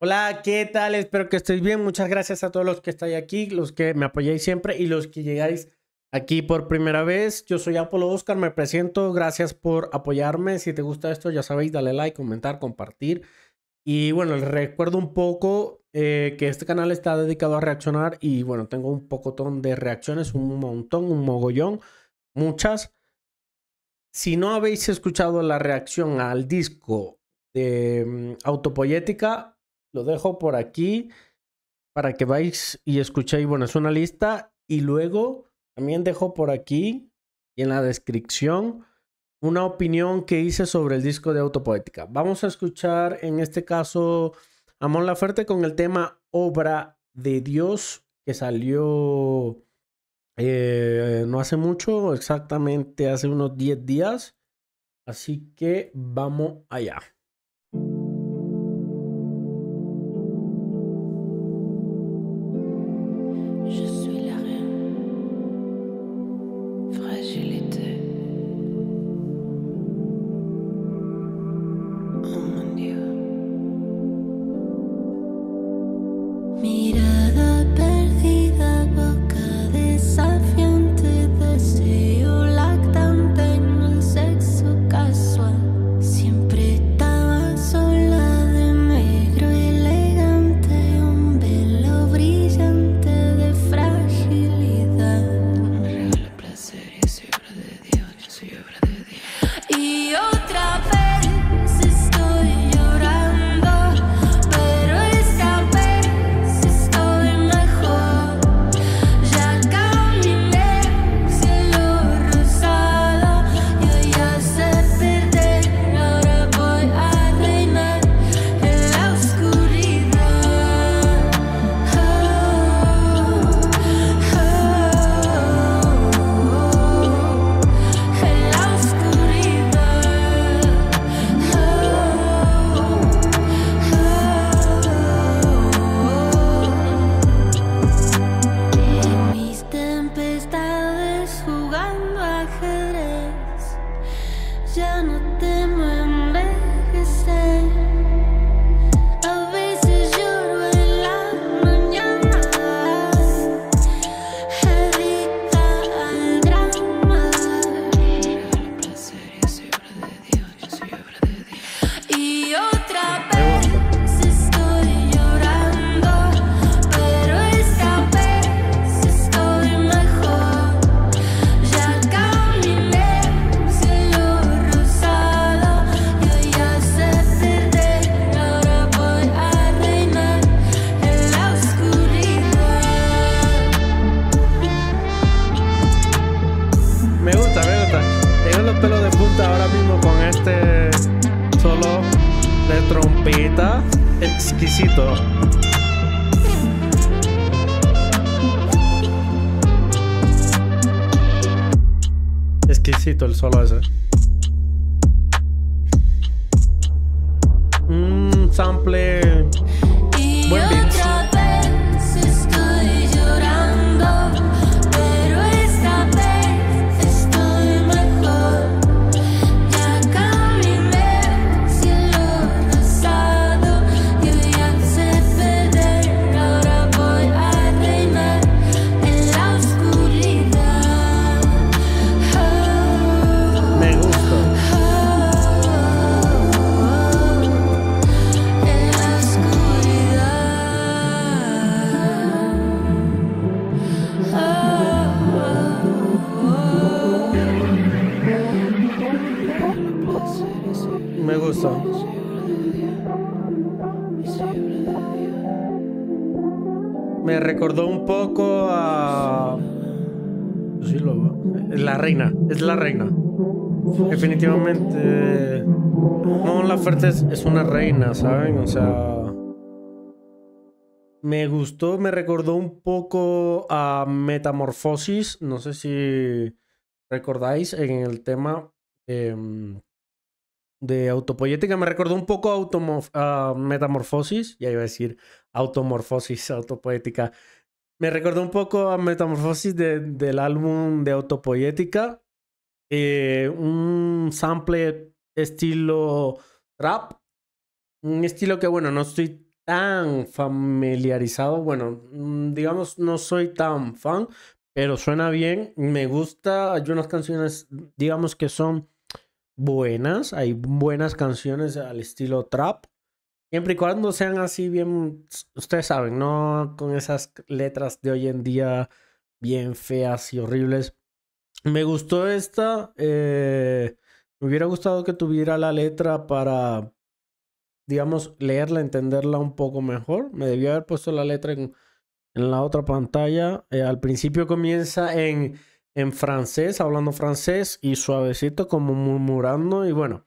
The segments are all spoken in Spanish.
Hola, ¿qué tal? Espero que estéis bien. Muchas gracias a todos los que estáis aquí, los que me apoyáis siempre y los que llegáis aquí por primera vez. Yo soy Apolo Oscar, me presento. Gracias por apoyarme. Si te gusta esto, ya sabéis, dale like, comentar, compartir. Y bueno, les recuerdo un poco eh, que este canal está dedicado a reaccionar y bueno, tengo un pocotón de reacciones, un montón, un mogollón, muchas. Si no habéis escuchado la reacción al disco de Autopoyética, lo dejo por aquí para que vais y escuchéis. Bueno, es una lista y luego también dejo por aquí y en la descripción una opinión que hice sobre el disco de Autopoética. Vamos a escuchar en este caso a Mon Laferte con el tema Obra de Dios que salió eh, no hace mucho, exactamente hace unos 10 días. Así que vamos allá. ya no trompeta exquisito. Exquisito el solo ese. Un sample Me gusta. Me recordó un poco a. Sí, lo... La reina. Es la reina. Definitivamente. No, la oferta es, una reina, ¿saben? O sea. Me gustó, me recordó un poco a Metamorfosis. No sé si recordáis en el tema. Em, de autopoyética me recordó un poco a Metamorfosis, ya iba a decir automorfosis, autopoética. Me recordó un poco a Metamorfosis del álbum de autopoética. Eh, un sample estilo trap. Un estilo que, bueno, no estoy tan familiarizado. Bueno, mm, digamos, no soy tan fan, pero suena bien. Me gusta. Hay unas canciones, digamos que son buenas. Hay buenas canciones al estilo trap. Siempre y cuando sean así bien, ustedes saben, no con esas letras de hoy en día bien feas y horribles. Me gustó esta. Eh, me hubiera gustado que tuviera la letra para, digamos, leerla, entenderla un poco mejor. Me debía haber puesto la letra en, en la otra pantalla. Eh, al principio comienza en, en francés, hablando francés y suavecito, como murmurando. Y bueno,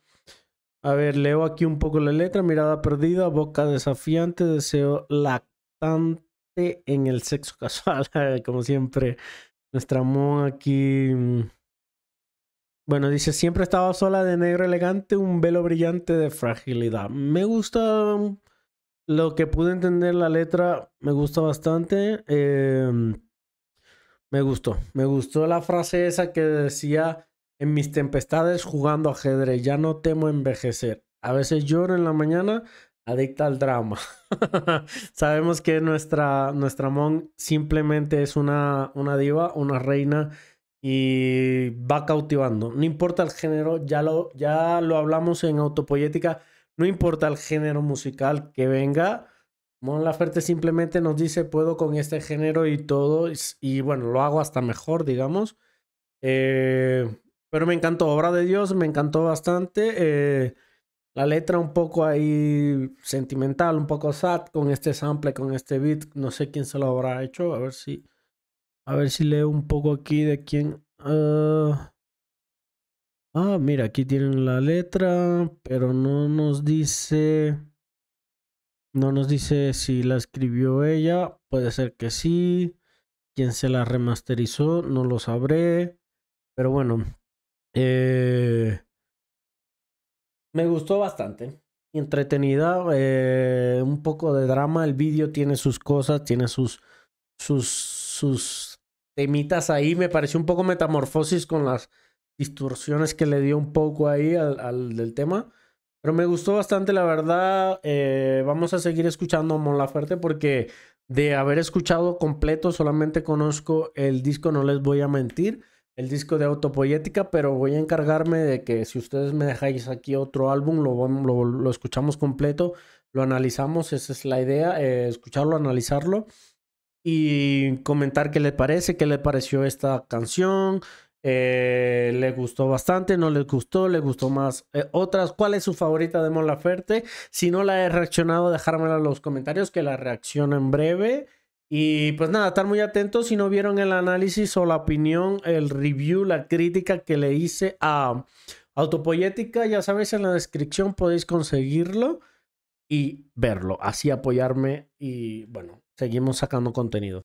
a ver, leo aquí un poco la letra. Mirada perdida, boca desafiante, deseo lactante en el sexo casual. como siempre, nuestra amor aquí. Mm, bueno, dice, siempre estaba sola de negro elegante, un velo brillante de fragilidad. Me gusta mm, lo que pude entender la letra, me gusta bastante. Em, me gustó, me gustó la frase esa que decía, en mis tempestades jugando ajedrez, ya no temo envejecer. A veces lloro en la mañana, adicta al drama. Sabemos que nuestra, nuestra Mon simplemente es una, una diva, una reina y va cautivando. No importa el género, ya lo, ya lo hablamos en Autopoética, no importa el género musical que venga. Mon Laferte simplemente nos dice puedo con este género y todo y bueno, lo hago hasta mejor, digamos. Eh, pero me encantó, obra de Dios, me encantó bastante. Eh, la letra un poco ahí sentimental, un poco sad con este sample, con este beat. No sé quién se lo habrá hecho. A ver si a ver si leo un poco aquí de quién. ah, ah mira, aquí tienen la letra, pero no nos dice. No nos dice si la escribió ella. Puede ser que sí. Quién se la remasterizó, no lo sabré. Pero bueno. Eh, me gustó bastante. Entretenida. Eh, un poco de drama. El vídeo tiene sus cosas, tiene sus. sus. sus temitas ahí. Me pareció un poco metamorfosis con las distorsiones que le dio un poco ahí al, del tema. Pero me gustó bastante, la verdad. Eh, vamos a seguir escuchando a Mon Laferte porque de haber escuchado completo solamente conozco el disco, no les voy a mentir, el disco de Autopoética, pero voy a encargarme de que si ustedes me dejáis aquí otro álbum, lo, lo, escuchamos completo, lo analizamos, esa es la idea, eh, escucharlo, analizarlo y comentar qué le parece, qué le pareció esta canción. Eh, le gustó bastante, no le gustó, le gustó más eh, otras. ¿Cuál es su favorita de Mon Laferte? Si no la he reaccionado, dejármela en los comentarios que la reacciono en breve. Y pues nada, estar muy atentos si no vieron el análisis o la opinión, el review, la crítica que le hice a Autopoética, ya sabéis, en la descripción podéis conseguirlo y verlo, así apoyarme y bueno, seguimos sacando contenido.